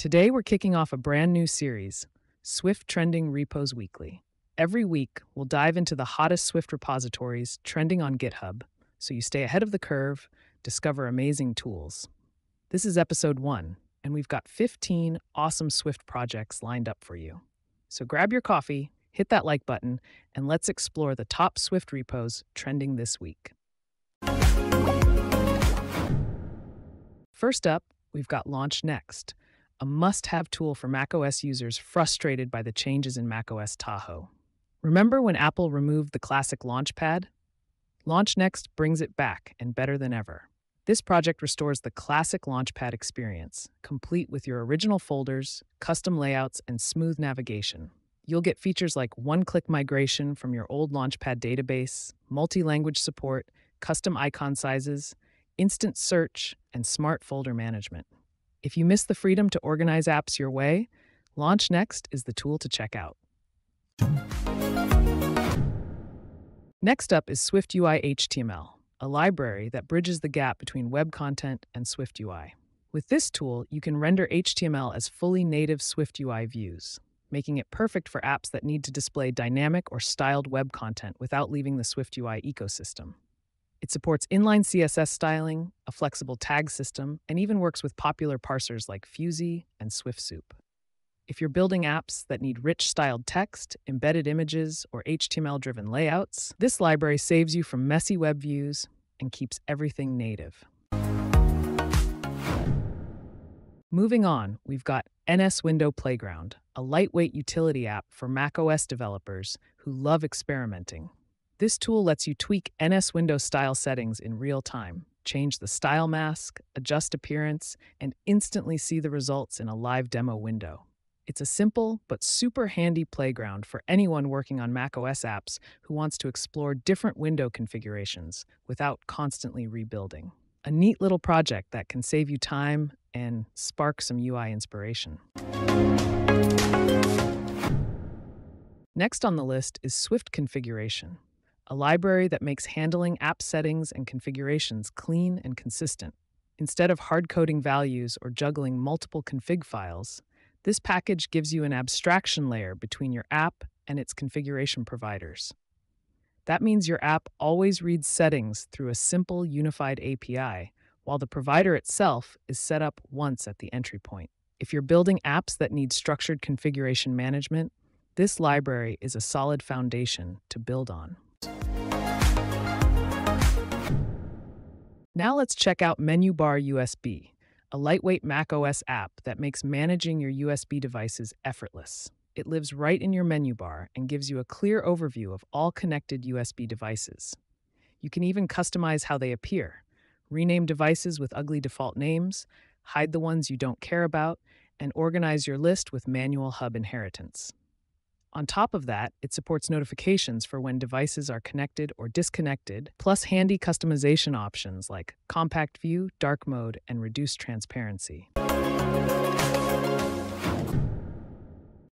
Today, we're kicking off a brand new series, Swift Trending Repos Weekly. Every week, we'll dive into the hottest Swift repositories trending on GitHub so you stay ahead of the curve, discover amazing tools. This is episode one, and we've got 15 awesome Swift projects lined up for you. So grab your coffee, hit that like button, and let's explore the top Swift repos trending this week. First up, we've got Launch Next, a must have tool for macOS users frustrated by the changes in macOS Tahoe. Remember when Apple removed the classic Launchpad? LaunchNext brings it back and better than ever. This project restores the classic Launchpad experience, complete with your original folders, custom layouts, and smooth navigation. You'll get features like one click migration from your old Launchpad database, multi language support, custom icon sizes, instant search, and smart folder management. If you miss the freedom to organize apps your way, Launch Next is the tool to check out. Next up is SwiftUI HTML, a library that bridges the gap between web content and SwiftUI. With this tool, you can render HTML as fully native SwiftUI views, making it perfect for apps that need to display dynamic or styled web content without leaving the SwiftUI ecosystem. It supports inline CSS styling, a flexible tag system, and even works with popular parsers like Fuzi and SwiftSoup. If you're building apps that need rich styled text, embedded images, or HTML driven layouts, this library saves you from messy web views and keeps everything native. Moving on, we've got NS Window Playground, a lightweight utility app for macOS developers who love experimenting. This tool lets you tweak NS Window style settings in real time, change the style mask, adjust appearance, and instantly see the results in a live demo window. It's a simple but super handy playground for anyone working on macOS apps who wants to explore different window configurations without constantly rebuilding. A neat little project that can save you time and spark some UI inspiration. Next on the list is Swift Configuration, a library that makes handling app settings and configurations clean and consistent. Instead of hard coding values or juggling multiple config files, this package gives you an abstraction layer between your app and its configuration providers. That means your app always reads settings through a simple unified API, while the provider itself is set up once at the entry point. If you're building apps that need structured configuration management, this library is a solid foundation to build on. Now let's check out Menu Bar USB a lightweight macOS app that makes managing your USB devices effortless. It lives right in your menu bar and gives you a clear overview of all connected USB devices. You can even customize how they appear, rename devices with ugly default names, hide the ones you don't care about, and organize your list with manual hub inheritance. On top of that, it supports notifications for when devices are connected or disconnected, plus handy customization options like compact view, dark mode, and reduced transparency.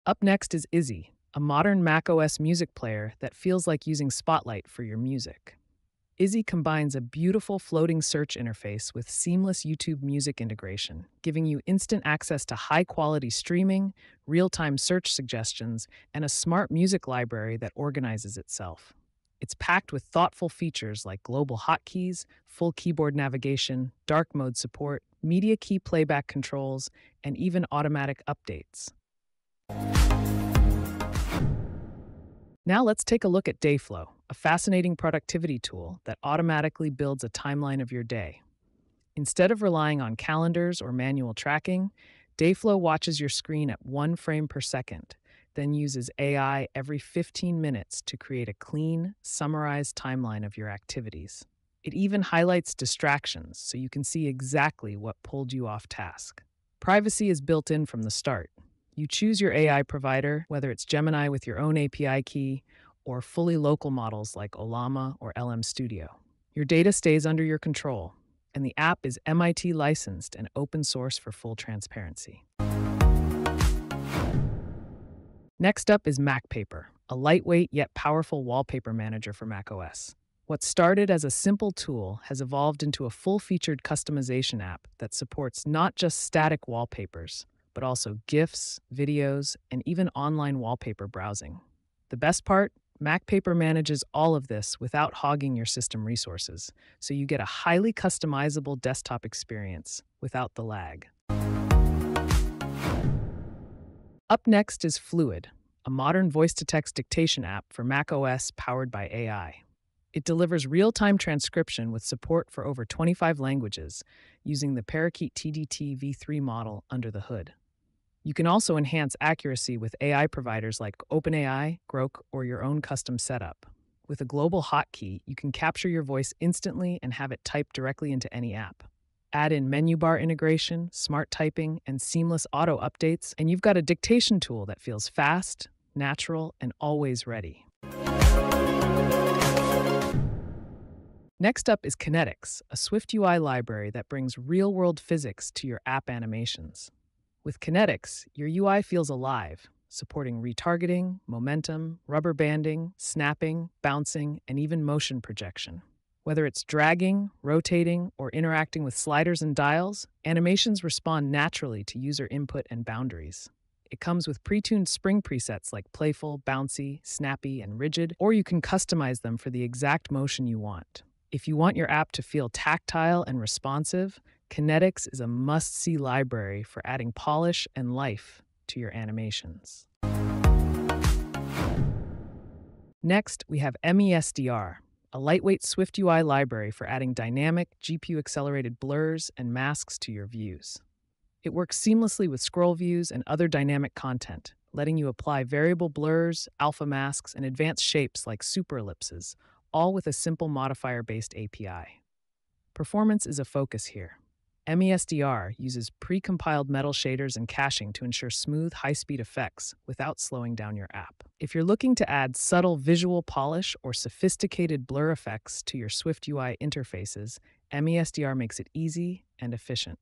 Up next is Izzy, a modern macOS music player that feels like using Spotlight for your music. Izzy combines a beautiful floating search interface with seamless YouTube music integration, giving you instant access to high quality streaming, real time search suggestions, and a smart music library that organizes itself. It's packed with thoughtful features like global hotkeys, full keyboard navigation, dark mode support, media key playback controls, and even automatic updates. Now let's take a look at Dayflow, a fascinating productivity tool that automatically builds a timeline of your day. Instead of relying on calendars or manual tracking, Dayflow watches your screen at one frame per second, then uses AI every 15 minutes to create a clean, summarized timeline of your activities. It even highlights distractions so you can see exactly what pulled you off task. Privacy is built in from the start, you choose your AI provider, whether it's Gemini with your own API key or fully local models like Ollama or LM Studio. Your data stays under your control, and the app is MIT licensed and open source for full transparency. Next up is MacPaper, a lightweight yet powerful wallpaper manager for macOS. What started as a simple tool has evolved into a full featured customization app that supports not just static wallpapers, but also GIFs, videos, and even online wallpaper browsing. The best part? MacPaper manages all of this without hogging your system resources, so you get a highly customizable desktop experience without the lag. Up next is Fluid, a modern voice to text dictation app for macOS powered by AI. It delivers real time transcription with support for over 25 languages using the Parakeet TDT v3 model under the hood. You can also enhance accuracy with AI providers like OpenAI, Grok, or your own custom setup. With a global hotkey, you can capture your voice instantly and have it typed directly into any app. Add in menu bar integration, smart typing, and seamless auto updates, and you've got a dictation tool that feels fast, natural, and always ready. Next up is Kinetics, a Swift UI library that brings real world physics to your app animations. With Kinetics, your UI feels alive, supporting retargeting, momentum, rubber banding, snapping, bouncing, and even motion projection. Whether it's dragging, rotating, or interacting with sliders and dials, animations respond naturally to user input and boundaries. It comes with pre tuned spring presets like playful, bouncy, snappy, and rigid, or you can customize them for the exact motion you want. If you want your app to feel tactile and responsive, Kinetics is a must see library for adding polish and life to your animations. Next, we have AemiSDR, a lightweight Swift UI library for adding dynamic, GPU accelerated blurs and masks to your views. It works seamlessly with scroll views and other dynamic content, letting you apply variable blurs, alpha masks, and advanced shapes like super ellipses, all with a simple modifier based API. Performance is a focus here. AemiSDR uses pre-compiled metal shaders and caching to ensure smooth, high-speed effects without slowing down your app. If you're looking to add subtle visual polish or sophisticated blur effects to your Swift UI interfaces, AemiSDR makes it easy and efficient.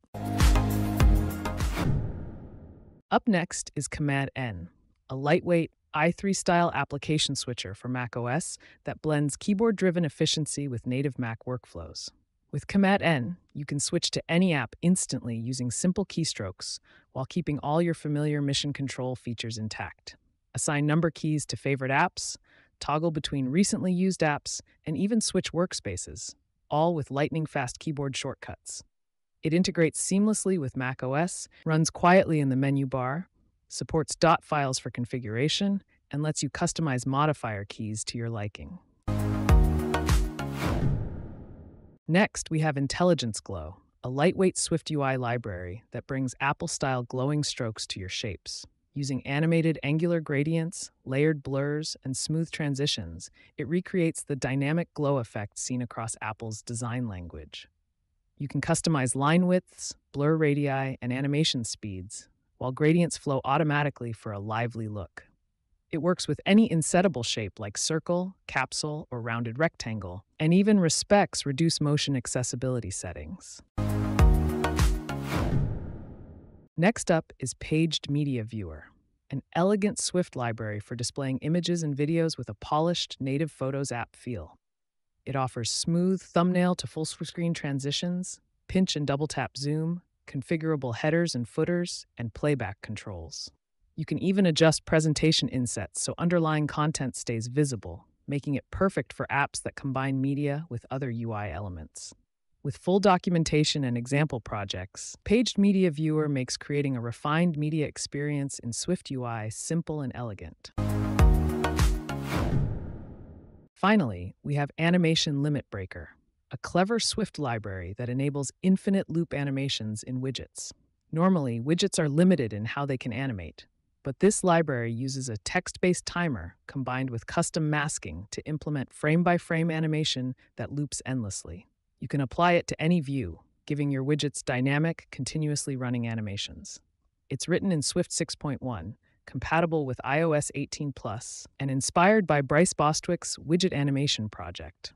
Up next is Command N, a lightweight i3 style application switcher for macOS that blends keyboard driven efficiency with native Mac workflows. With Command N, you can switch to any app instantly using simple keystrokes while keeping all your familiar mission control features intact. Assign number keys to favorite apps, toggle between recently used apps, and even switch workspaces, all with lightning fast keyboard shortcuts. It integrates seamlessly with macOS, runs quietly in the menu bar, supports dot files for configuration, and lets you customize modifier keys to your liking. Next, we have Intelligence Glow, a lightweight Swift UI library that brings Apple style glowing strokes to your shapes. Using animated angular gradients, layered blurs, and smooth transitions, it recreates the dynamic glow effect seen across Apple's design language. You can customize line widths, blur radii, and animation speeds, while gradients flow automatically for a lively look. It works with any insettable shape like circle, capsule, or rounded rectangle, and even respects reduce motion accessibility settings. Next up is Paged Media Viewer, an elegant Swift library for displaying images and videos with a polished native Photos app feel. It offers smooth thumbnail to full screen transitions, pinch and double tap zoom, configurable headers and footers, and playback controls. You can even adjust presentation insets so underlying content stays visible, making it perfect for apps that combine media with other UI elements. With full documentation and example projects, Paged Media Viewer makes creating a refined media experience in Swift UI simple and elegant. Finally, we have Animation Limit Breaker, a clever Swift library that enables infinite loop animations in widgets. Normally, widgets are limited in how they can animate, but this library uses a text-based timer combined with custom masking to implement frame-by-frame animation that loops endlessly. You can apply it to any view, giving your widgets dynamic, continuously running animations. It's written in Swift 6.1, compatible with iOS 18 Plus, and inspired by Bryce Bostwick's widget animation project.